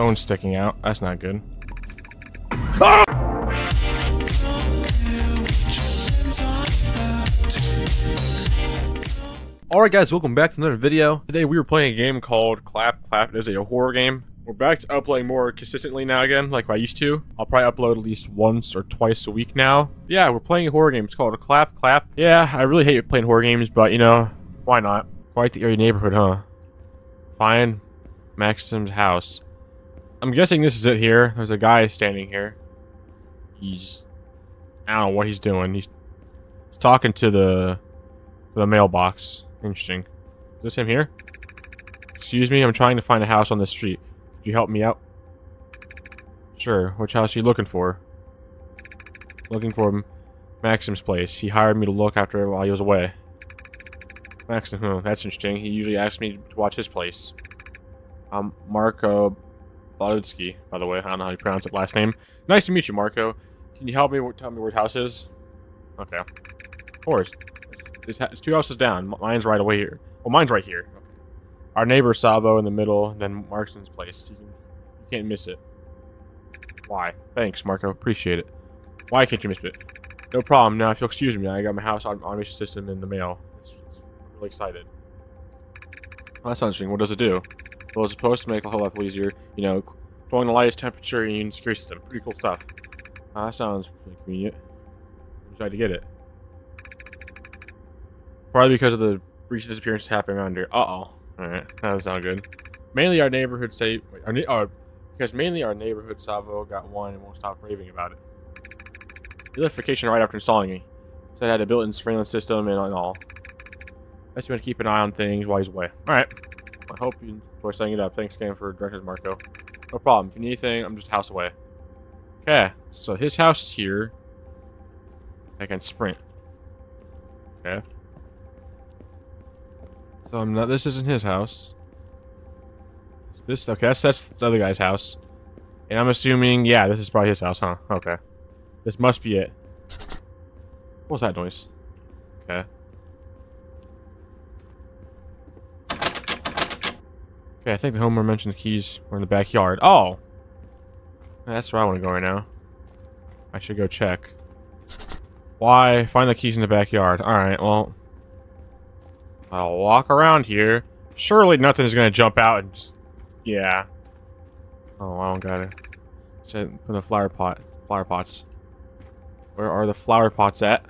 Phone sticking out. That's not good. Ah! Alright guys, welcome back to another video. Today we were playing a game called Clap Clap. It is a horror game. We're back to uploading more consistently now again, like I used to. I'll probably upload at least once or twice a week now. Yeah, we're playing a horror game. It's called Clap Clap. Yeah, I really hate playing horror games, but you know, why not? Quite the eerie neighborhood, huh? Find Maxim's house. I'm guessing this is it here. There's a guy standing here. He's... I don't know what he's doing. He's, he's talking to the... To the mailbox. Interesting. Is this him here? Excuse me, I'm trying to find a house on the street. Could you help me out? Sure. Which house are you looking for? Looking for Maxim's place. He hired me to look after it while he was away. Maxim, hmm, that's interesting. He usually asks me to watch his place. I'm Marco Balutsky, by the way. I don't know how you pronounce it last name. Nice to meet you, Marco. Can you help me tell me where his house is? Okay. Of course. It's, it's two houses down. Mine's right away here. Well, mine's right here. Okay. Our neighbor Savo in the middle, then Markson's place. You, can, you can't miss it. Why? Thanks, Marco. Appreciate it. Why can't you miss it? No problem. Now, if you'll excuse me, I got my house automation system in the mail. It's, it's, really excited. That's interesting. What does it do? Well, it's supposed to make a whole lot easier. You know, controlling the lightest temperature in security system. Pretty cool stuff. Uh, that sounds pretty convenient. I'm excited to get it. Probably because of the recent disappearances happening around here. Uh-oh. Alright, that doesn't sound good. Mainly our neighborhood say... Our, uh, because mainly our neighborhood Savo got one and won't stop raving about it. Notification right after installing it. Said it had a built-in surveillance system and all. I just want to keep an eye on things while he's away. Alright. I hope you enjoy setting it up. Thanks again for directions, Marco. No problem. If you need anything, I'm just a house away. Okay, so his house is here. I can sprint. Okay. So I'm not. This isn't his house. This okay? That's that's the other guy's house, and I'm assuming yeah, this is probably his house, huh? Okay. This must be it. What's that noise? Okay. Okay, I think the homeowner mentioned the keys were in the backyard. Oh! That's where I want to go right now. I should go check. Why? Find the keys in the backyard. Alright, well... I'll walk around here. Surely nothing is going to jump out and just... Yeah. Oh, I don't got it. Put the flower pot. Flower pots. Where are the flower pots at?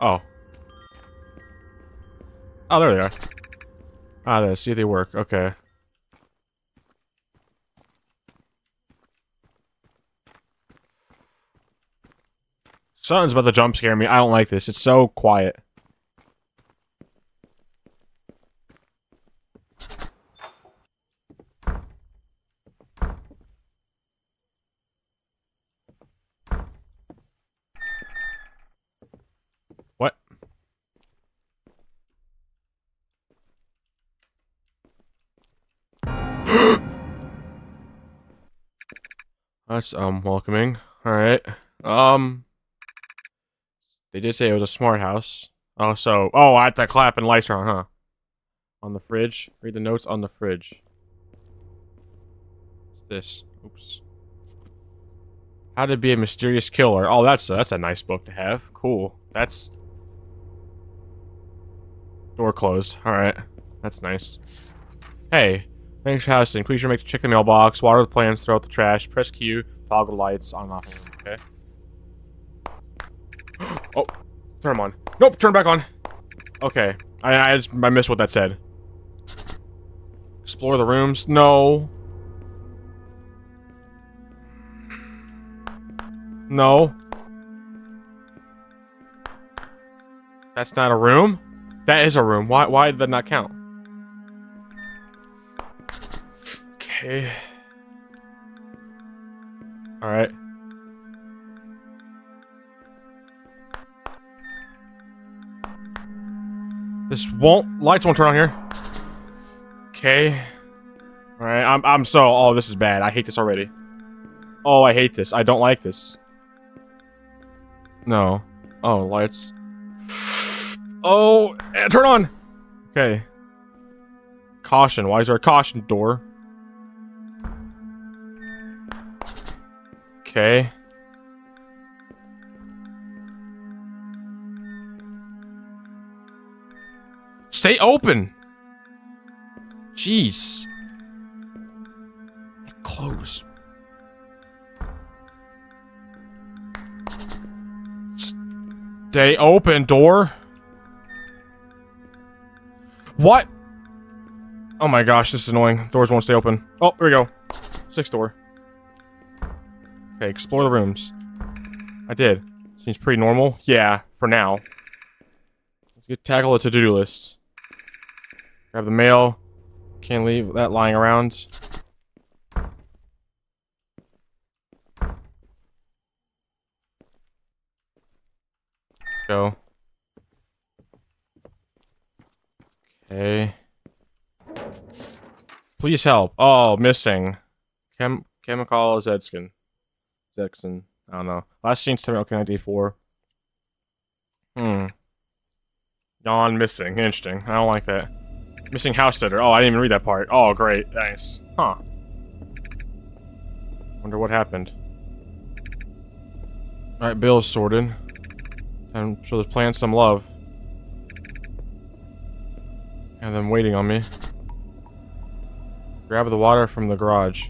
Oh. Oh, there they are. Ah, there. See if they work. Okay. Something's about to jump scare me. I don't like this. It's so quiet. That's um welcoming. All right. Um they did say it was a smart house. Oh, so oh, I had to clap and lights on, huh? On the fridge. Read the notes on the fridge. What's this? Oops. How to be a mysterious killer. Oh, that's a, that's a nice book to have. Cool. That's door closed. All right, that's nice. Hey, thanks for housing. Please remember to check the mailbox, water the plants, throw out the trash, press Q, toggle the lights on and off. Okay. oh, turn them on. Nope, turn back on. Okay, I I, just, I missed what that said. Explore the rooms. No. No. That's not a room? That is a room. Why why did that not count? Okay. Alright. This won't lights won't turn on here. Okay. Alright, I'm I'm so oh this is bad. I hate this already. Oh, I hate this. I don't like this. No. Oh, lights. Oh, eh, turn on. Okay. Caution. Why is there a caution door? Okay. Stay open! Jeez. Close. Stay open, door. What? Oh my gosh, this is annoying. Doors won't stay open. Oh, there we go. Sixth door. Okay, explore the rooms. I did. Seems pretty normal. Yeah, for now. Let's get tackle the to-do list. Grab the mail. Can't leave that lying around. Go. Okay. Please help. Oh, missing. Chem chemical Zedskin. Zexon. I don't know. Last seen Terminal Connect D4. Hmm. Non missing. Interesting. I don't like that. Missing house sitter. Oh, I didn't even read that part. Oh, great. Nice. Huh. Wonder what happened. Alright, Bill's sorted. I'm sure there's plants some love. And them waiting on me. Grab the water from the garage.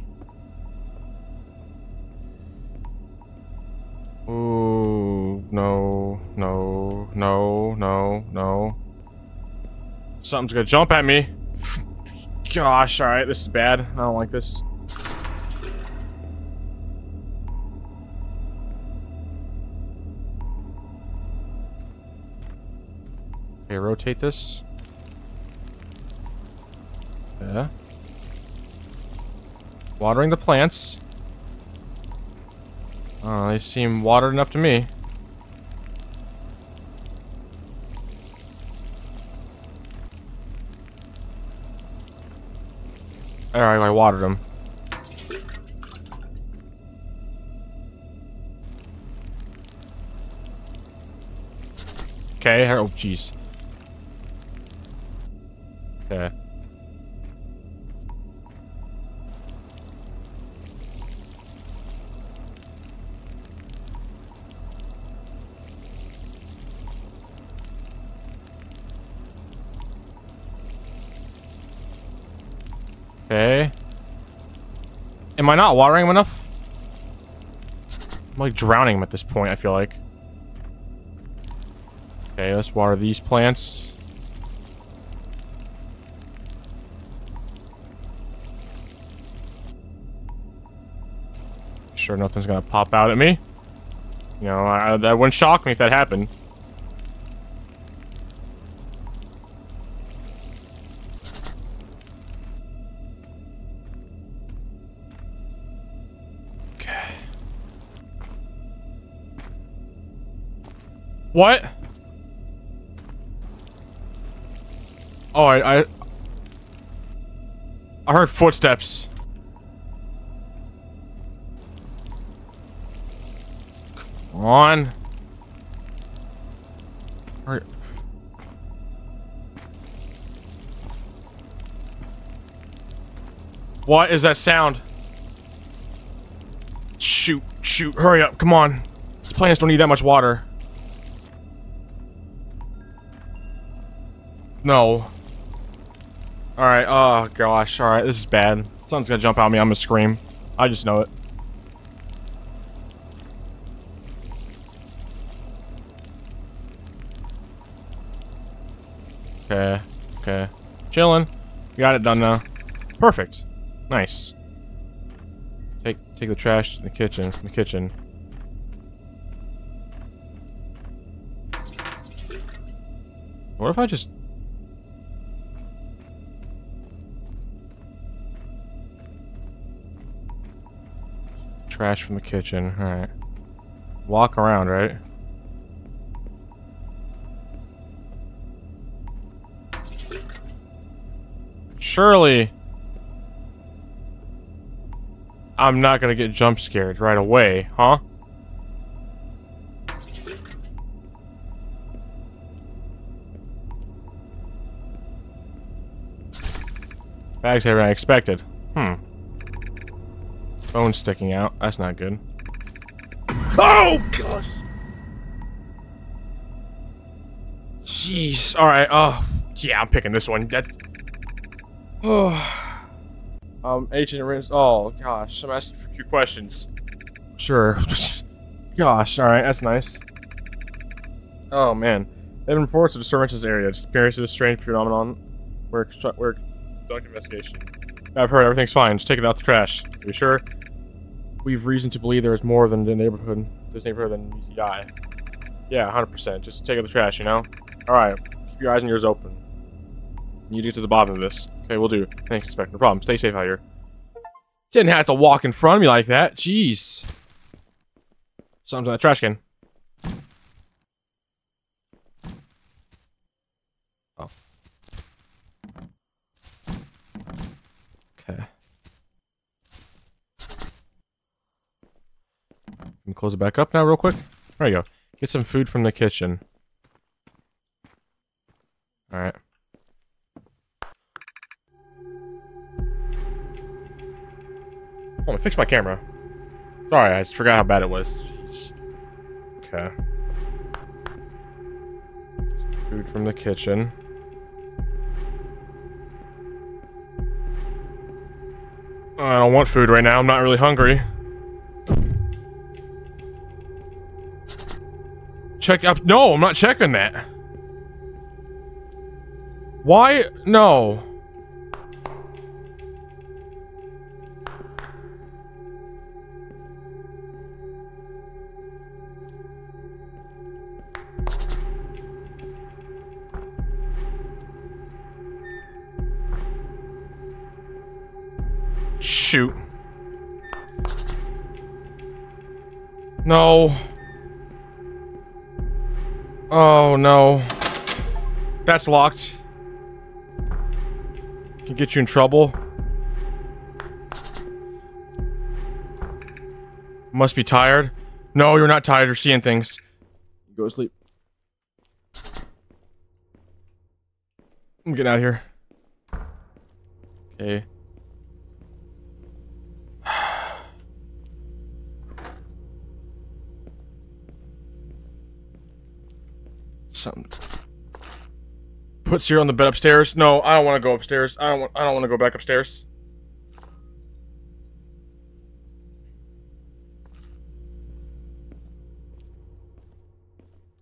Something's gonna jump at me. Gosh, alright, this is bad. I don't like this. Okay, rotate this. Yeah. Watering the plants. Oh, they seem watered enough to me. Alright, I watered them. Okay, oh jeez. Okay. Okay. Am I not watering him enough? I'm like drowning him at this point, I feel like. Okay, let's water these plants. Sure nothing's gonna pop out at me. You know, I, that wouldn't shock me if that happened. What? Oh, I, I... I heard footsteps. Come on. Right. What is that sound? Shoot, shoot, hurry up, come on. These plants don't need that much water. No. Alright, oh gosh, alright, this is bad. Something's gonna jump out me, I'm gonna scream. I just know it. Okay, okay. Chilling. Got it done now. Perfect. Nice. Take take the trash to the kitchen. From The kitchen. What if I just Trash from the kitchen. Alright. Walk around, right? Surely... I'm not gonna get jump scared right away, huh? Bags I expected. Hmm. Bone sticking out. That's not good. Oh, gosh! Jeez. Alright, oh. Yeah, I'm picking this one. That... Oh. um, ancient rinse. Oh, gosh. I'm asking for a few questions. Sure. gosh, alright, that's nice. Oh, man. There have been reports of disturbances in this area. Disappearances, strange phenomenon. We're, we're investigation. I've heard everything's fine. Just take it out the trash. Are you sure? We've reason to believe there's more than the neighborhood, this neighborhood than eye. Yeah, 100%. Just take out the trash, you know? Alright. Keep your eyes and ears open. You get to the bottom of this. Okay, we'll do. Thanks, Inspector. No problem. Stay safe out here. Didn't have to walk in front of me like that. Jeez. Something's in that trash can. Oh. Okay. Can close it back up now real quick? There you go. Get some food from the kitchen. Alright. Oh, I fixed my camera. Sorry, I just forgot how bad it was. Jeez. Okay. Food from the kitchen. I don't want food right now. I'm not really hungry. Check up. No, I'm not checking that. Why? No. Shoot. No. Oh, no. That's locked. Can get you in trouble. Must be tired. No, you're not tired. You're seeing things. Go to sleep. I'm getting out of here. Okay. Something. Put Sierra on the bed upstairs. No, I don't want to go upstairs. I don't want. I don't want to go back upstairs.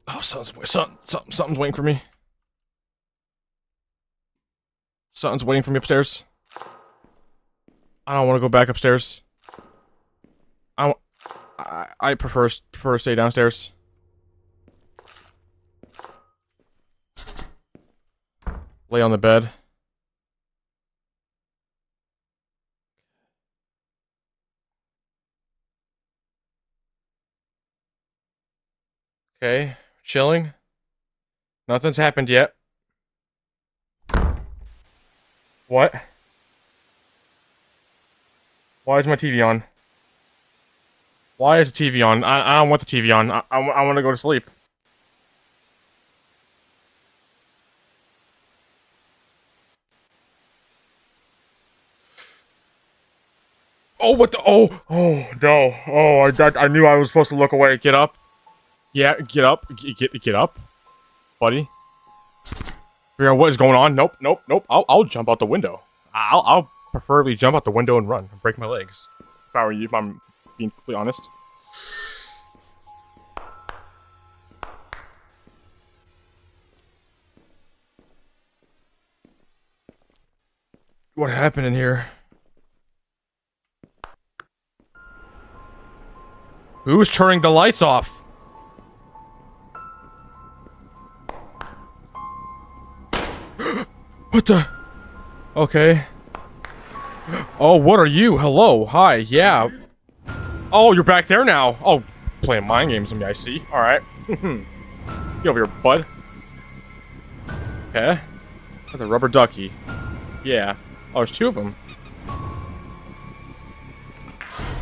Oh, something's, something, something, something's waiting for me. Something's waiting for me upstairs. I don't want to go back upstairs. I, I, I prefer prefer to stay downstairs. Lay on the bed. Okay, chilling. Nothing's happened yet. What? Why is my TV on? Why is the TV on? I, I don't want the TV on. I, I, I want to go to sleep. Oh, what the? Oh, oh, no. Oh, I, I, I knew I was supposed to look away. Get up. Yeah, get up. Get, get up. Buddy. Figure out what is going on. Nope, nope, nope. I'll, I'll jump out the window. I'll, I'll preferably jump out the window and run. And break my legs. If I were you, if I'm being completely honest. What happened in here? Who's turning the lights off? what the? Okay. Oh, what are you? Hello. Hi. Yeah. Oh, you're back there now. Oh, playing mind games with me, I see. Alright. Get over here, bud. Okay. That's a rubber ducky. Yeah. Oh, there's two of them.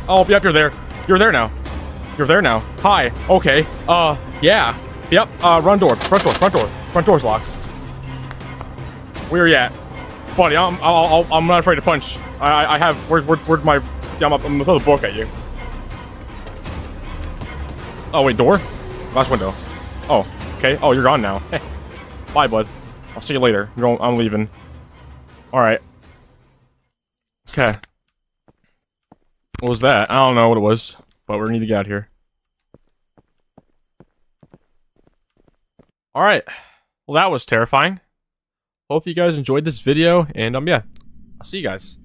Oh, yep, you're there. You're there now. You're there now. Hi. Okay. Uh, yeah. Yep. Uh, run door. Front door. Front door. Front door's locked. Where are you at? Buddy, I'm, I'll, I'll, I'm not afraid to punch. I, I, I have, where, where, where's my, yeah, I'm, I'm gonna throw the book at you. Oh, wait, door? Glass window. Oh, okay. Oh, you're gone now. Bye, bud. I'll see you later. I'm, going, I'm leaving. Alright. Okay. What was that? I don't know what it was, but we need to get out here. Alright. Well, that was terrifying. Hope you guys enjoyed this video, and um, yeah. I'll see you guys.